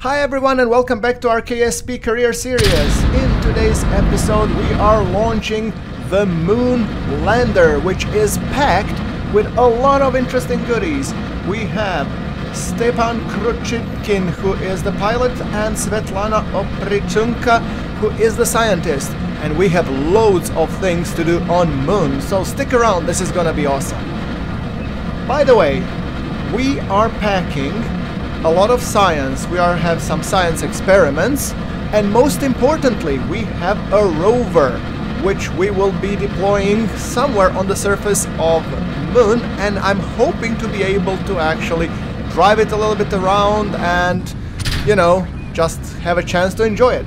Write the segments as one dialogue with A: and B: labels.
A: Hi everyone and welcome back to our KSP Career Series. In today's episode we are launching the Mun Lander which is packed with a lot of interesting goodies. We have Stepan Kruchitkin who is the pilot and Svetlana Oprichunka who is the scientist and we have loads of things to do on Mun so stick around this is gonna be awesome. By the way, we are packing a lot of science. We are have some science experiments, and most importantly, we have a rover, which we will be deploying somewhere on the surface of Mun, and I'm hoping to be able to actually drive it a little bit around and, you know, just have a chance to enjoy it.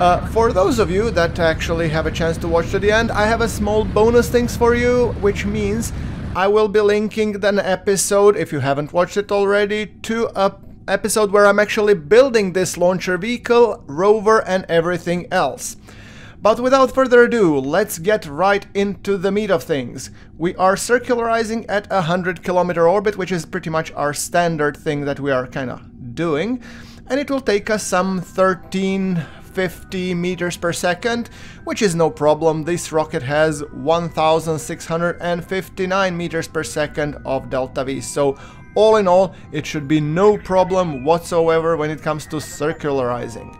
A: Uh, for those of you that actually have a chance to watch to the end, I have a small bonus things for you, which means I will be linking an episode, if you haven't watched it already, to a episode where I'm actually building this launcher vehicle, rover and everything else. But without further ado, let's get right into the meat of things. We are circularizing at a 100 kilometer orbit, which is pretty much our standard thing that we are kind of doing. And it will take us some 13, 50 meters per second, which is no problem. This rocket has 1659 meters per second of delta V. So all in all, it should be no problem whatsoever when it comes to circularizing.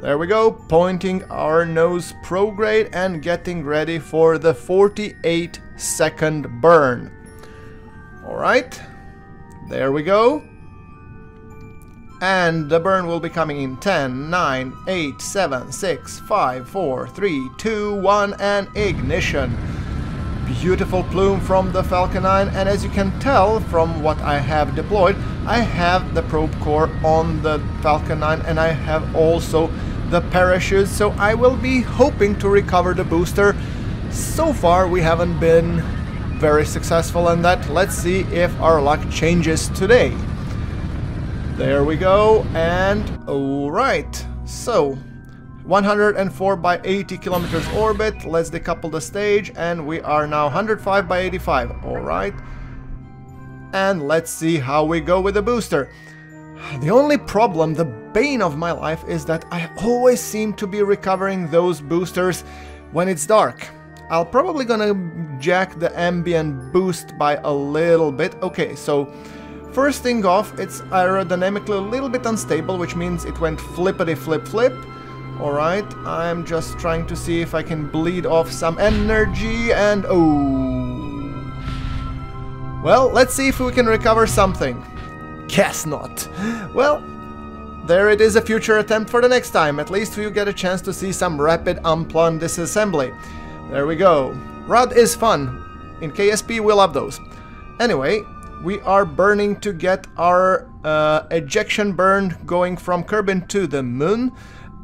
A: There we go, pointing our nose prograde and getting ready for the 48 second burn. Alright, there we go. And the burn will be coming in 10, 9, 8, 7, 6, 5, 4, 3, 2, 1, and ignition. Beautiful plume from the Falcon 9, and as you can tell from what I have deployed, I have the probe core on the Falcon 9 and I have also the parachute, so I will be hoping to recover the booster. So far we haven't been very successful in that. Let's see if our luck changes today. There we go, and alright, so 104 by 80 kilometers orbit, let's decouple the stage, and we are now 105 by 85, alright. And let's see how we go with the booster. The only problem, the bane of my life, is that I always seem to be recovering those boosters when it's dark. I'll probably gonna jack the ambient boost by a little bit. Okay, so First thing off, it's aerodynamically a little bit unstable, which means it went flippity flip flip. Alright, I'm just trying to see if I can bleed off some energy and oh. Well, let's see if we can recover something. Guess not. Well, there it is a future attempt for the next time. At least you get a chance to see some rapid unplanned disassembly. There we go. RUD is fun. In KSP we love those. Anyway, we are burning to get our uh, ejection burn going from Kerbin to the moon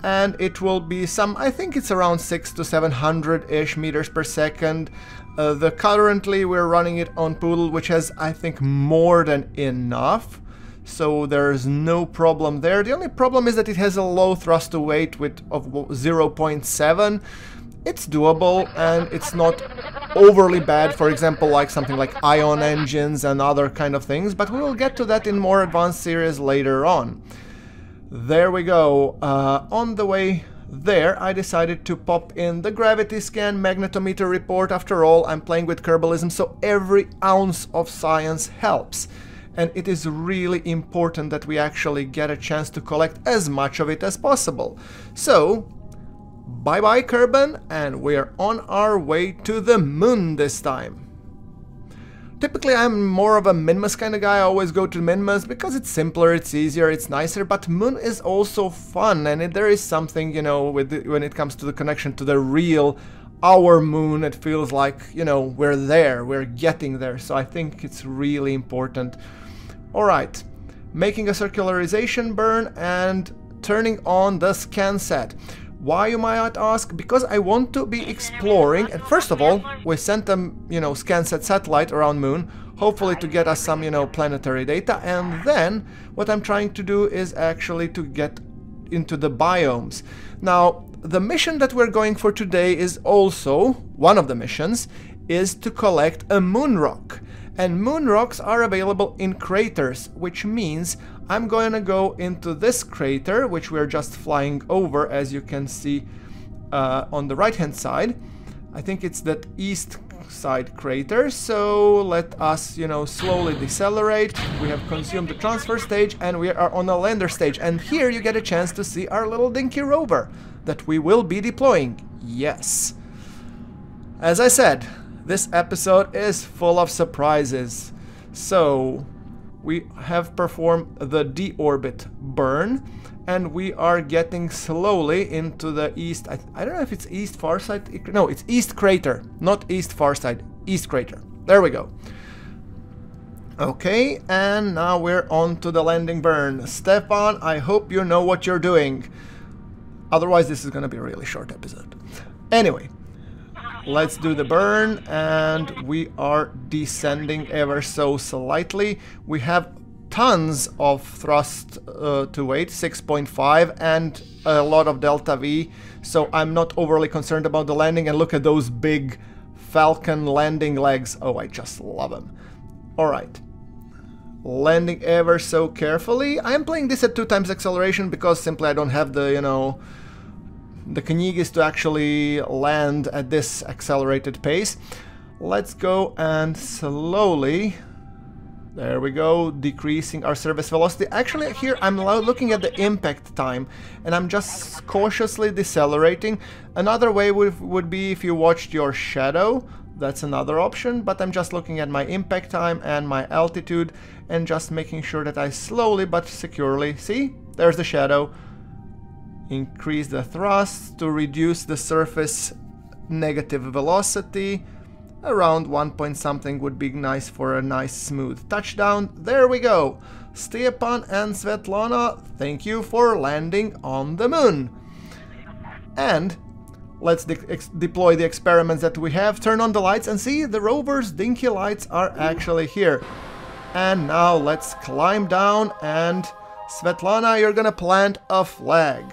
A: and it will be some, I think it's around 6 to 700-ish meters per second. Uh, the currently we're running it on Poodle, which has, I think, more than enough. So there's no problem there. The only problem is that it has a low thrust to weight with of 0.7. It's doable and it's not overly bad, for example, like something like ion engines and other kind of things, but we will get to that in more advanced series later on. There we go. Uh, on the way there, I decided to pop in the gravity scan magnetometer report. After all, I'm playing with Kerbalism, so every ounce of science helps. And it is really important that we actually get a chance to collect as much of it as possible. So, Bye bye Kerbin, and we're on our way to the moon this time. Typically I'm more of a Minmus kind of guy, I always go to Minmus because it's simpler, it's easier, it's nicer, but Mun is also fun and it, there is something, you know, with the, when it comes to the connection to the real, our moon, it feels like, you know, we're there, we're getting there, so I think it's really important. Alright, making a circularization burn and turning on the ScanSat. Why you might ask? Because I want to be exploring and first of all we sent them, you know, ScanSat satellite around Mun hopefully to get us some, you know, planetary data and then what I'm trying to do is actually to get into the biomes. Now the mission that we're going for today is also, one of the missions, is to collect a moon rock. And moon rocks are available in craters, which means I'm going to go into this crater, which we're just flying over, as you can see uh, on the right hand side. I think it's that east side crater, so let us, you know, slowly decelerate. We have consumed the transfer stage and we are on a lander stage. And here you get a chance to see our little dinky rover that we will be deploying. Yes. As I said, this episode is full of surprises. So, we have performed the deorbit burn and we are getting slowly into the east. I, I don't know if it's east far side. No, it's east crater, not east far side. East crater. There we go. Okay, and now we're on to the landing burn. Stefan, I hope you know what you're doing. Otherwise, this is gonna be a really short episode. Anyway, let's do the burn, and we are descending ever so slightly. We have tons of thrust uh, to weight, 6.5, and a lot of delta V, so I'm not overly concerned about the landing. And look at those big Falcon landing legs. Oh, I just love them. Alright. Landing ever so carefully. I am playing this at two times acceleration because simply I don't have the, you know, the Knighis to actually land at this accelerated pace. Let's go and slowly there we go, decreasing our service velocity. Actually, here I'm looking at the impact time, and I'm just cautiously decelerating. Another way would be if you watched your shadow, that's another option, but I'm just looking at my impact time and my altitude, and just making sure that I slowly but securely, see, there's the shadow, increase the thrust to reduce the surface negative velocity, Around 1 point something would be nice for a nice smooth touchdown. There we go. Stepan and Svetlana, thank you for landing on the moon. And let's de deploy the experiments that we have. Turn on the lights and see the rover's dinky lights are actually here. And now let's climb down and Svetlana, you're gonna plant a flag.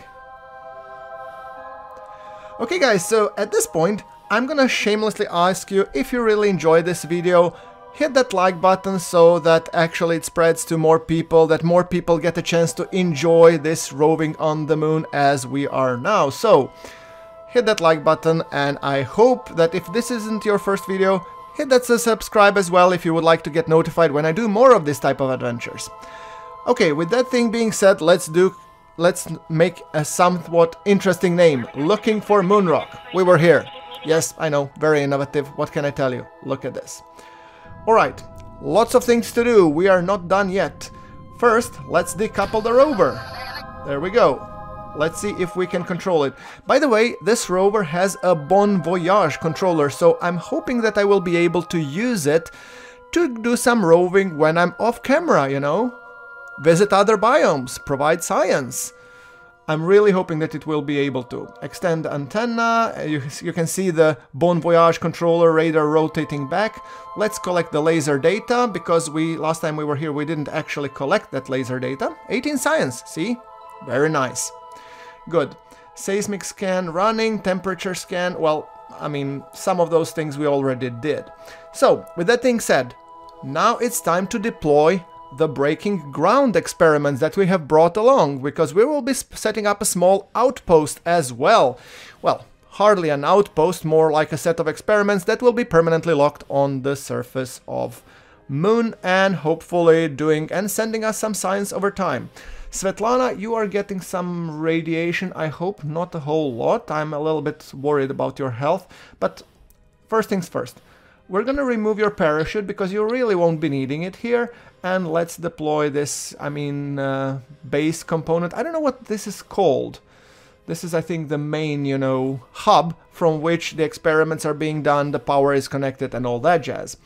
A: Okay guys, so at this point, I'm gonna shamelessly ask you if you really enjoyed this video, hit that like button so that actually it spreads to more people, that more people get a chance to enjoy this roving on the moon as we are now. So, hit that like button and I hope that if this isn't your first video, hit that subscribe as well if you would like to get notified when I do more of this type of adventures. Okay, with that thing being said, let's do let's make a somewhat interesting name. Looking for Moonrock. We were here. Yes, I know, very innovative. What can I tell you? Look at this. Alright, lots of things to do. We are not done yet. First, let's decouple the rover. There we go. Let's see if we can control it. By the way, this rover has a Bon Voyage controller, so I'm hoping that I will be able to use it to do some roving when I'm off camera, you know? Visit other biomes, provide science. I'm really hoping that it will be able to. Extend antenna, you, you can see the Bon Voyage controller radar rotating back. Let's collect the laser data, because we last time we were here we didn't actually collect that laser data. 18 science, see? Very nice. Good. Seismic scan running, temperature scan, well, I mean, some of those things we already did. So, with that being said, now it's time to deploy the breaking ground experiments that we have brought along, because we will be setting up a small outpost as well. Well, hardly an outpost, more like a set of experiments that will be permanently locked on the surface of Mun and hopefully doing and sending us some science over time. Svetlana, you are getting some radiation, I hope not a whole lot. I'm a little bit worried about your health, but first things first. We're gonna remove your parachute because you really won't be needing it here and let's deploy this, I mean, uh, base component. I don't know what this is called. This is, I think, the main, you know, hub from which the experiments are being done, the power is connected and all that jazz.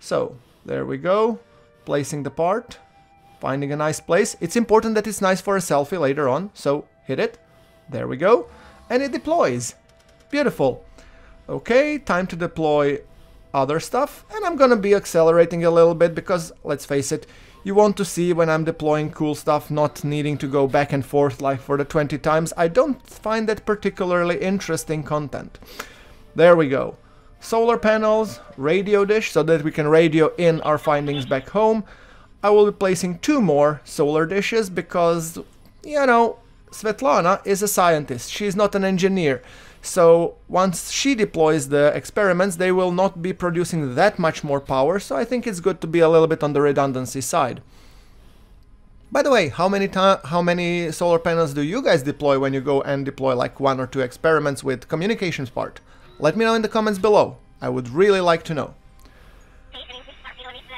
A: So, there we go, placing the part, finding a nice place. It's important that it's nice for a selfie later on, so hit it. There we go. And it deploys. Beautiful. Okay, time to deploy other stuff and I'm gonna be accelerating a little bit because let's face it you want to see when I'm deploying cool stuff not needing to go back and forth like for the 20 times. I don't find that particularly interesting content. There we go. Solar panels radio dish so that we can radio in our findings back home. I will be placing two more solar dishes because, you know, Svetlana is a scientist, she's not an engineer. So once she deploys the experiments, they will not be producing that much more power, so I think it's good to be a little bit on the redundancy side. By the way, how many how many solar panels do you guys deploy when you go and deploy like one or two experiments with communications part? Let me know in the comments below. I would really like to know.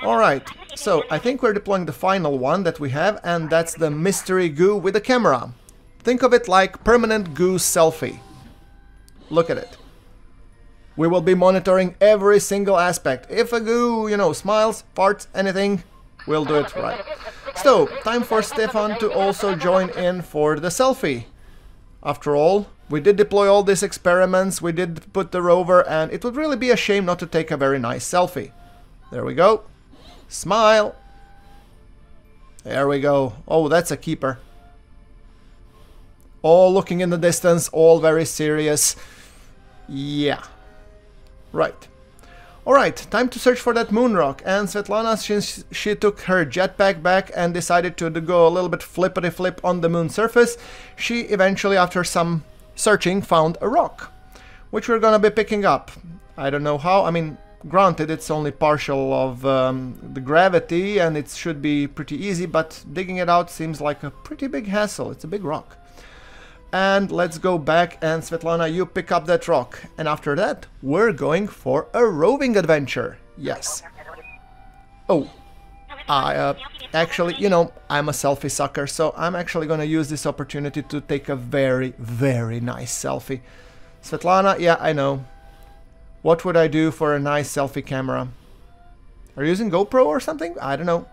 A: Alright, so I think we're deploying the final one that we have and that's the mystery goo with a camera. Think of it like permanent goo selfie. Look at it. We will be monitoring every single aspect. If a goo, you know, smiles, farts, anything, we'll do it right. So, time for Stefan to also join in for the selfie. After all, we did deploy all these experiments, we did put the rover, and it would really be a shame not to take a very nice selfie. There we go. Smile. There we go. Oh, that's a keeper. All looking in the distance, all very serious. Yeah. Right. Alright, time to search for that moon rock, and Svetlana, since she took her jetpack back and decided to go a little bit flippity flip on the moon surface, she eventually, after some searching, found a rock, which we're gonna be picking up. I don't know how, I mean, granted it's only partial of um, the gravity and it should be pretty easy, but digging it out seems like a pretty big hassle, it's a big rock. And let's go back and Svetlana, you pick up that rock. And after that, we're going for a roving adventure. Yes. Oh, I, uh, actually, you know, I'm a selfie sucker, so I'm actually gonna use this opportunity to take a very, very nice selfie. Svetlana, yeah, I know. What would I do for a nice selfie camera? Are you using GoPro or something? I don't know.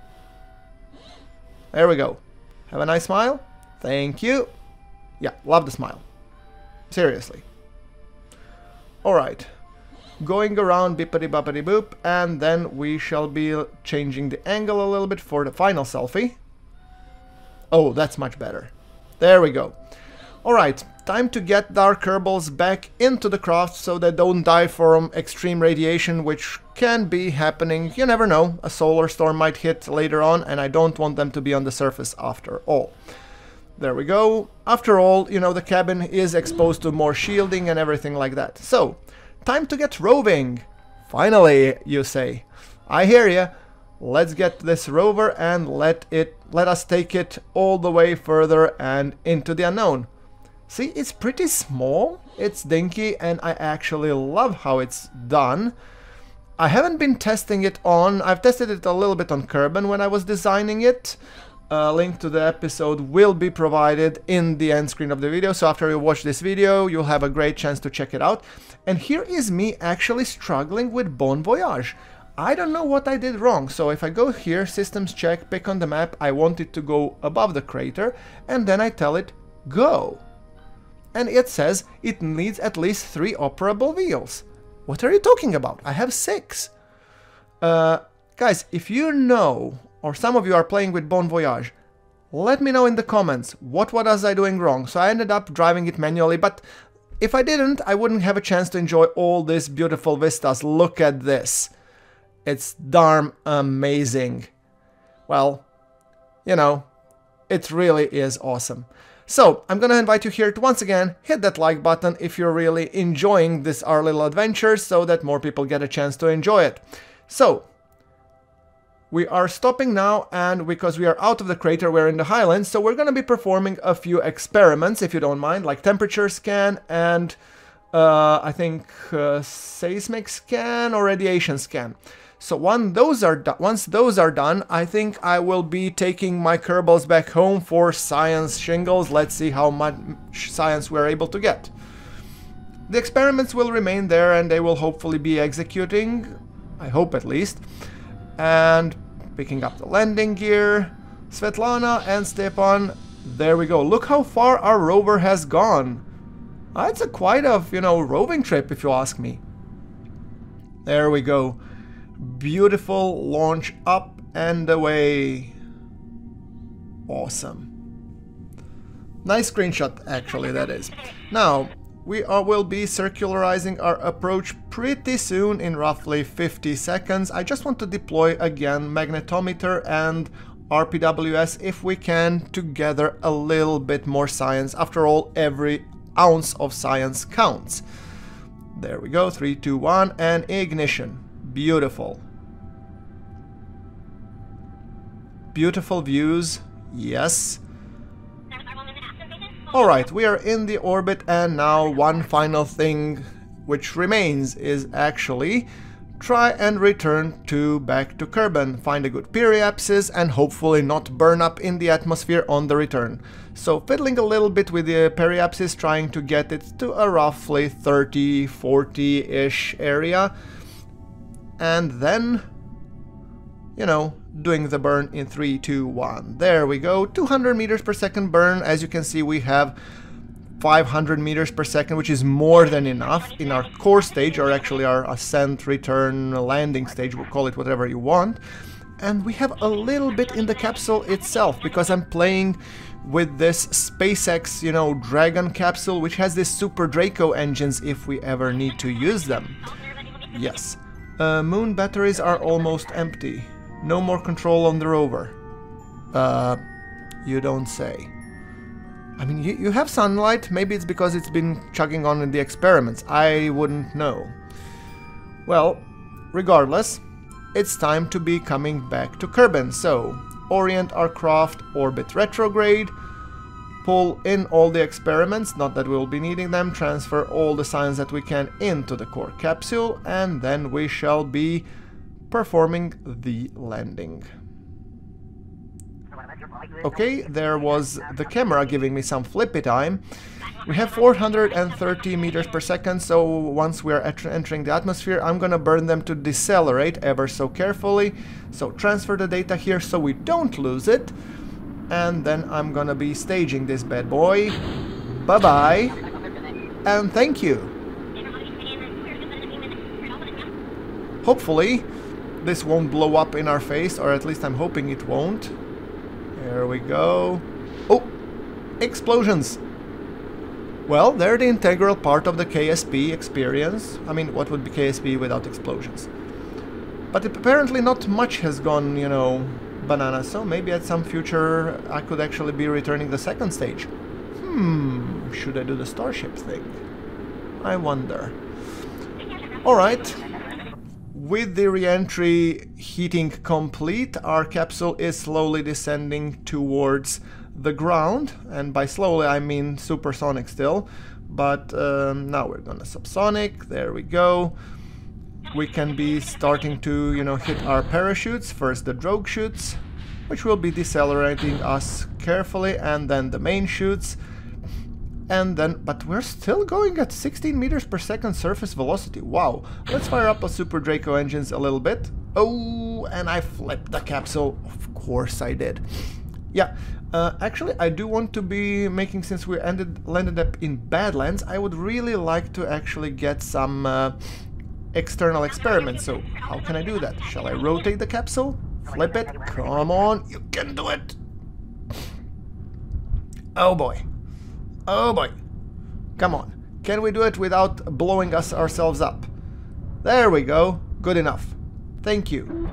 A: There we go. Have a nice smile. Thank you. Yeah, love the smile. Seriously. Alright. Going around bippity boppity boop, and then we shall be changing the angle a little bit for the final selfie. Oh, that's much better. There we go. Alright, time to get our Kerbals back into the craft so they don't die from extreme radiation, which can be happening. You never know, a solar storm might hit later on, and I don't want them to be on the surface after all. There we go. After all, you know, the cabin is exposed to more shielding and everything like that. So, time to get roving. Finally, you say. I hear ya. Let's get this rover and let it let us take it all the way further and into the unknown. See, it's pretty small, it's dinky, and I actually love how it's done. I haven't been testing it on, I've tested it a little bit on Kerbin when I was designing it, a link to the episode will be provided in the end screen of the video, so after you watch this video, you'll have a great chance to check it out. And here is me actually struggling with Bon Voyage. I don't know what I did wrong, so if I go here, systems check, pick on the map, I want it to go above the crater, and then I tell it, go. And it says it needs at least three operable wheels. What are you talking about? I have six. Uh, guys, if you know or some of you are playing with Bon Voyage, let me know in the comments what what was I doing wrong. So I ended up driving it manually, but if I didn't, I wouldn't have a chance to enjoy all these beautiful vistas. Look at this. It's darn amazing. Well, you know, it really is awesome. So, I'm gonna invite you here to once again hit that like button if you're really enjoying this our little adventure so that more people get a chance to enjoy it. So, we are stopping now and because we are out of the crater, we're in the highlands, so we're going to be performing a few experiments, if you don't mind, like temperature scan and uh, I think uh, seismic scan or radiation scan. So those are once those are done, I think I will be taking my Kerbals back home for science shingles. Let's see how much science we're able to get. The experiments will remain there and they will hopefully be executing, I hope at least and picking up the landing gear. Svetlana and Stepan, there we go. Look how far our rover has gone. That's a quite a, you know, roving trip if you ask me. There we go. Beautiful launch up and away. Awesome. Nice screenshot, actually, that is. Now, we are, will be circularizing our approach pretty soon in roughly 50 seconds. I just want to deploy again magnetometer and RPWS if we can to gather a little bit more science. After all, every ounce of science counts. There we go, 3, 2, 1, and ignition. Beautiful. Beautiful views, yes. Alright, we are in the orbit and now one final thing which remains is actually try and return to back to Kerbin, find a good periapsis and hopefully not burn up in the atmosphere on the return. So fiddling a little bit with the periapsis, trying to get it to a roughly 30, 40-ish area and then, you know, doing the burn in 3, 2, 1. There we go, 200 meters per second burn. As you can see, we have 500 meters per second, which is more than enough in our core stage, or actually our ascent, return, landing stage, we'll call it whatever you want. And we have a little bit in the capsule itself, because I'm playing with this SpaceX, you know, Dragon capsule, which has this Super Draco engines if we ever need to use them. Yes. Uh, moon batteries are almost empty. No more control on the rover. Uh, you don't say. I mean, you, you have sunlight, maybe it's because it's been chugging on in the experiments, I wouldn't know. Well, regardless, it's time to be coming back to Kerbin, so orient our craft orbit retrograde, pull in all the experiments, not that we'll be needing them, transfer all the science that we can into the core capsule, and then we shall be performing the landing. Okay, there was the camera giving me some flippy time. We have 430 meters per second, so once we are entering the atmosphere, I'm gonna burn them to decelerate ever so carefully. So transfer the data here so we don't lose it. And then I'm gonna be staging this bad boy. Bye-bye. And thank you. Hopefully, this won't blow up in our face, or at least I'm hoping it won't. There we go. Oh! Explosions! Well, they're the integral part of the KSP experience. I mean, what would be KSP without explosions? But apparently not much has gone, you know, banana, so maybe at some future I could actually be returning the second stage. Hmm, should I do the starship thing? I wonder. Alright, with the re-entry heating complete, our capsule is slowly descending towards the ground, and by slowly I mean supersonic still, but um, now we're gonna subsonic, there we go. We can be starting to, you know, hit our parachutes, first the drogue chutes, which will be decelerating us carefully, and then the main chutes, and then, but we're still going at 16 meters per second surface velocity. Wow. Let's fire up a Super Draco engines a little bit. Oh, and I flipped the capsule. Of course I did. Yeah, uh, actually I do want to be making, since we ended landed up in Badlands, I would really like to actually get some uh, external experiments. So how can I do that? Shall I rotate the capsule? Flip it? Come on, you can do it! Oh boy. Oh boy. Come on. Can we do it without blowing us ourselves up? There we go. Good enough. Thank you.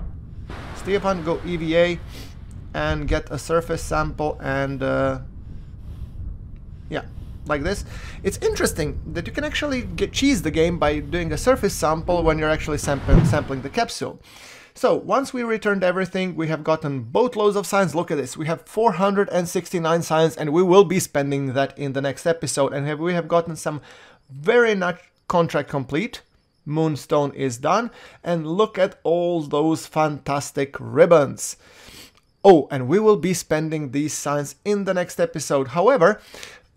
A: Stefan, go EVA and get a surface sample and uh, yeah, like this. It's interesting that you can actually get cheese the game by doing a surface sample when you're actually sampling, sampling the capsule. So once we returned everything, we have gotten boatloads of science. Look at this. We have 469 science and we will be spending that in the next episode. And we have gotten some very nice contract complete. Moonstone is done. And look at all those fantastic ribbons. Oh, and we will be spending these science in the next episode. However,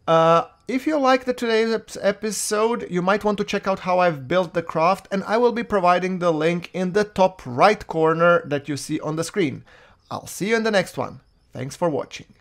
A: uh, if you liked today's episode, you might want to check out how I've built the craft and I will be providing the link in the top right corner that you see on the screen. I'll see you in the next one. Thanks for watching.